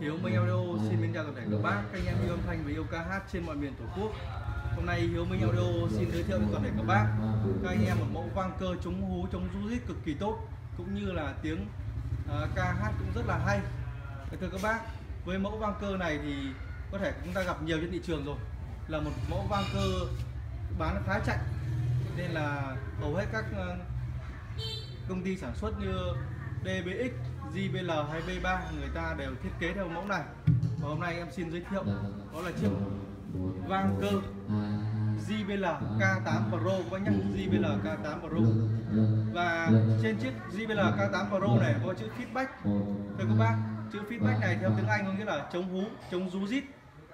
Hiếu Minh Audio xin mến chào toàn thể các bác, các anh em yêu âm thanh và yêu ca hát trên mọi miền tổ quốc. Hôm nay Hiếu Minh Audio xin giới thiệu với toàn thể các bác, các anh em một mẫu vang cơ chống hú, chống rú rít cực kỳ tốt, cũng như là tiếng uh, ca hát cũng rất là hay. Thưa các bác, với mẫu vang cơ này thì có thể chúng ta gặp nhiều trên thị trường rồi, là một mẫu vang cơ bán khá chạy, nên là hầu hết các uh, công ty sản xuất như DBX, JBL hay B3 người ta đều thiết kế theo mẫu này. Và hôm nay em xin giới thiệu, đó là chiếc vang cơ JBL K8 Pro các bác nhé JBL K8 Pro. Và trên chiếc JBL K8 Pro này có chữ feedback. Thưa các bác, chữ feedback này theo tiếng Anh có nghĩa là chống hú, chống rú rít.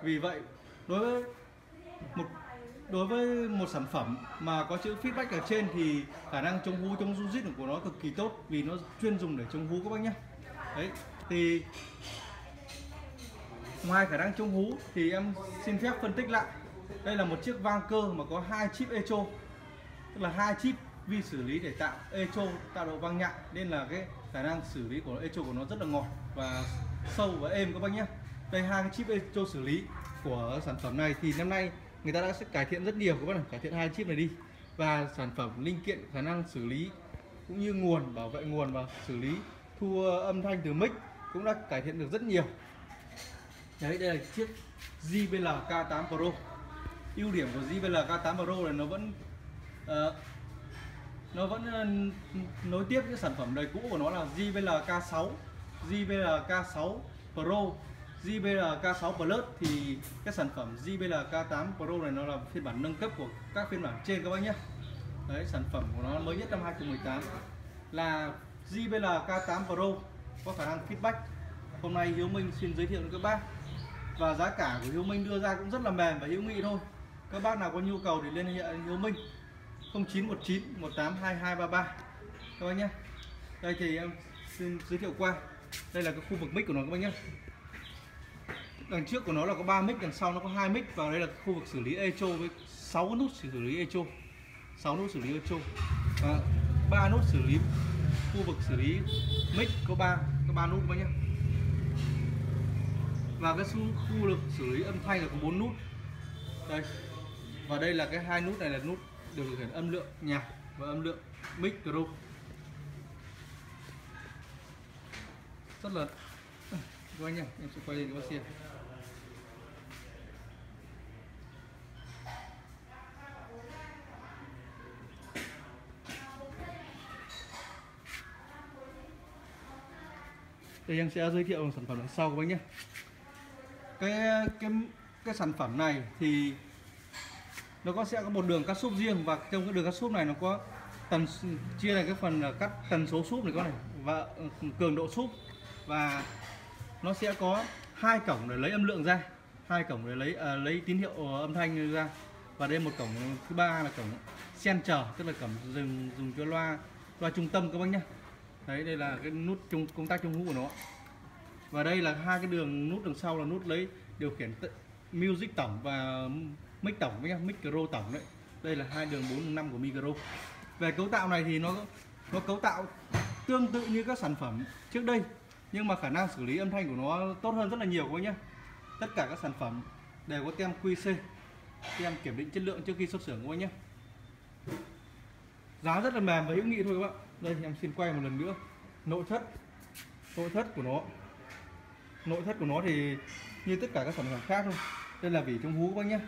Vì vậy, đối với một đối với một sản phẩm mà có chữ feedback ở trên thì khả năng chống hú chống rung rít của nó cực kỳ tốt vì nó chuyên dùng để chống hú các bác nhé. Đấy, thì ngoài khả năng chống hú thì em xin phép phân tích lại. Đây là một chiếc vang cơ mà có hai chip echo, tức là hai chip vi xử lý để tạo echo, tạo độ vang nhạy. Nên là cái khả năng xử lý của echo của nó rất là ngọt và sâu và êm các bác nhé. Đây hai cái chip echo xử lý của sản phẩm này thì năm nay người ta đã sẽ cải thiện rất nhiều các bạn cải thiện hai chip này đi. Và sản phẩm linh kiện khả năng xử lý cũng như nguồn bảo vệ nguồn và xử lý thu âm thanh từ mic cũng đã cải thiện được rất nhiều. Đấy đây là chiếc JBL K8 Pro. Ưu điểm của JBL K8 Pro là nó vẫn uh, nó vẫn uh, nối tiếp những sản phẩm đời cũ của nó là JBL K6 JBL K6 Pro. JBL K6 Plus thì cái sản phẩm JBL K8 Pro này nó là phiên bản nâng cấp của các phiên bản trên các bác nhé. Đấy, sản phẩm của nó mới nhất năm 2018 là JBL K8 Pro, có khả năng feedback. Hôm nay Hiếu Minh xin giới thiệu với các bác. Và giá cả của Hiếu Minh đưa ra cũng rất là mềm và hữu nghị thôi. Các bác nào có nhu cầu thì liên hệ Hiếu Minh. 0919 182233 các bác nhé. Đây thì em xin giới thiệu qua. Đây là cái khu vực mic của nó các bác nhé đằng trước của nó là có 3 mic, đằng sau nó có hai mic và đây là khu vực xử lý echo với 6 nút xử lý echo. 6 nút xử lý echo. Và 3 nút xử lý, khu vực xử lý mic có 3 có 3 nút các nhé và cái khu vực xử lý âm thanh là có 4 nút. Đây. Và đây là cái hai nút này là nút điều khiển âm lượng nhạc và âm lượng micro rất là các anh nhé em sẽ quay lên cho bác xem đây em sẽ giới thiệu sản phẩm đằng sau các bác nhé. Cái cái cái sản phẩm này thì nó có sẽ có một đường cắt súp riêng và trong cái đường cắt súp này nó có tần, chia này cái phần cắt tần số súp này các này và ừ, cường độ súp và nó sẽ có hai cổng để lấy âm lượng ra. Hai cổng để lấy à, lấy tín hiệu ờ, âm thanh ra. Và đây một cổng thứ ba là cổng center tức là cổng dùng dùng cho loa loa trung tâm các bác nhé đấy đây là cái nút trung công tác trung hữu của nó. Và đây là hai cái đường nút đằng sau là nút lấy điều khiển music tổng và mic tổng với micro tổng đấy. Đây là hai đường 4 năm của micro. Về cấu tạo này thì nó nó cấu tạo tương tự như các sản phẩm trước đây nhưng mà khả năng xử lý âm thanh của nó tốt hơn rất là nhiều các nhé. Tất cả các sản phẩm đều có tem QC tem kiểm định chất lượng trước khi xuất xưởng các bác nhé. Giá rất là mềm và hữu nghị thôi các bạn. Đây em xin quay một lần nữa. Nội thất nội thất của nó. Nội thất của nó thì như tất cả các sản phẩm khác thôi. Đây là vỉ chống hú các bác nhé.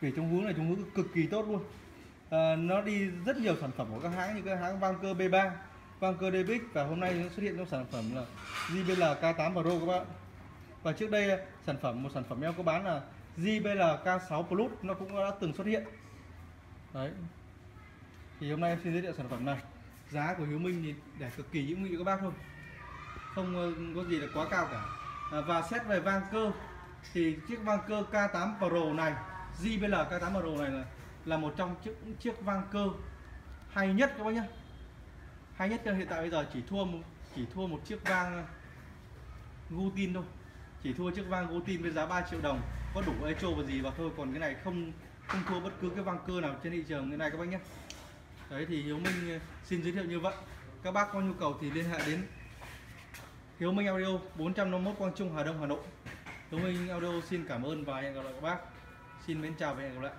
Vỉ chống hú này chống hú cực kỳ tốt luôn. À, nó đi rất nhiều sản phẩm của các hãng như các hãng Vanker cơ B3 vang cơ debic và hôm nay nó xuất hiện trong sản phẩm là JBL K8 Pro các bạn. Và trước đây ờ, sản phẩm một sản phẩm em có bán là JBL K6 Plus nó cũng đã từng xuất hiện. Đấy. Thì hôm nay em xin giới thiệu sản phẩm này. Giá của Hiếu Minh thì để cực kỳ hữu nghị các bác thôi. Không ờ, có gì là quá cao cả. À, và xét về vang cơ thì chiếc vang cơ K8 Pro này JBL K8 Pro này là là một trong chiếc chiếc vang cơ hay nhất các bác nhé hay nhất hiện tại bây giờ chỉ thua chỉ thua một chiếc vang Gutin thôi. Chỉ thua chiếc vang Gutin với giá 3 triệu đồng. Có đủ echo và gì vào thôi, còn cái này không không thua bất cứ cái vang cơ nào trên thị trường. Như này các bác nhé. Đấy, thì Hiếu Minh ờ, xin giới thiệu như vậy. Các bác có nhu cầu thì liên hệ đến Hiếu Minh Audio 451 Quang Trung, Hà Đông, Hà Nội. Hiếu Minh Audio, xin cảm ơn và hẹn gặp lại các bác. Xin mến chào và hẹn gặp lại.